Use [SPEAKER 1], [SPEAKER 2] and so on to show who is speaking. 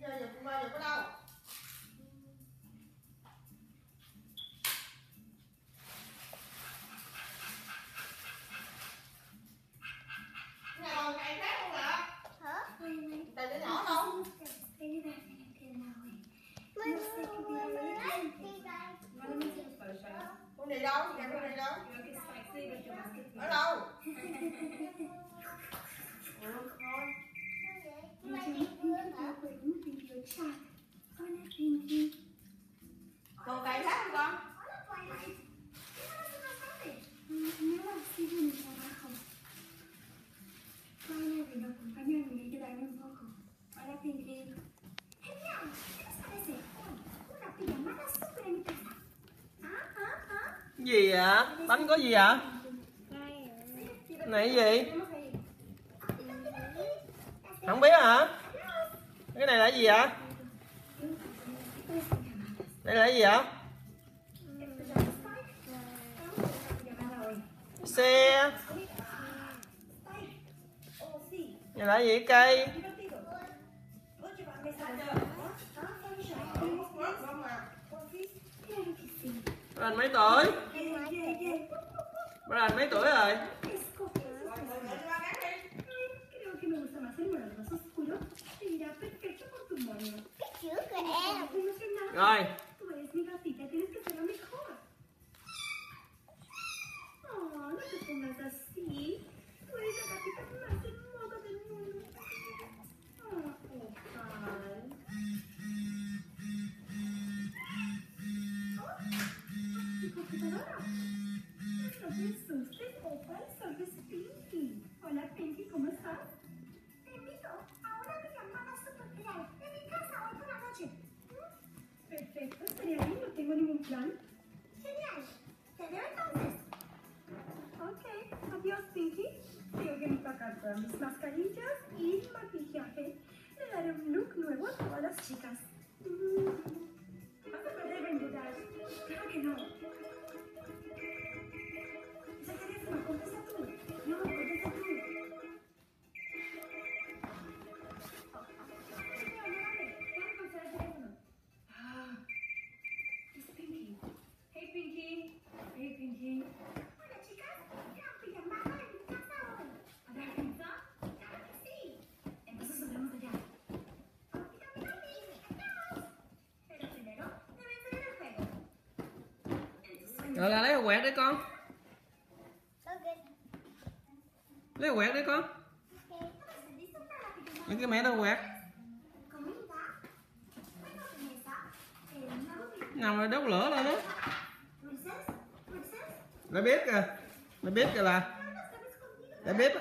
[SPEAKER 1] Bây giờ giờ con bao giờ có đâu? Cái này còn cày khác không ạ?
[SPEAKER 2] Hả?
[SPEAKER 1] Cày để nhỏ không? Con đâu? Con đi đâu? Ở đâu?
[SPEAKER 3] gì vậy? Bánh có gì ạ cái này gì? Không biết hả? Cái này là gì à, đây là gì à, xe. Này là gì cây? Bà Anh mấy tuổi? Bà Anh mấy tuổi rồi?
[SPEAKER 2] Creo Look at them as a sea. No te asustes, Opal, soy Pinky. Hola, Pinky, ¿cómo estás?
[SPEAKER 4] Te invito a una pijamada super real de mi casa hoy por la noche.
[SPEAKER 2] Perfecto, estaría bien, no tengo ningún plan.
[SPEAKER 4] Genial. Te veo entonces.
[SPEAKER 2] Ok, adiós Pinky. Tengo que empacar todas mis mascarillas y maquillaje. Le daré un look nuevo a todas las chicas. Hey Pinky. Hey Pinky.
[SPEAKER 3] Rồi là lấy quẹt đấy con. Lấy quẹt đấy con. Những cái mẹ đâu quẹt. Nằm rồi đốt lửa lên đó. Đã biết kìa Đã biết kìa là. Đã biết á.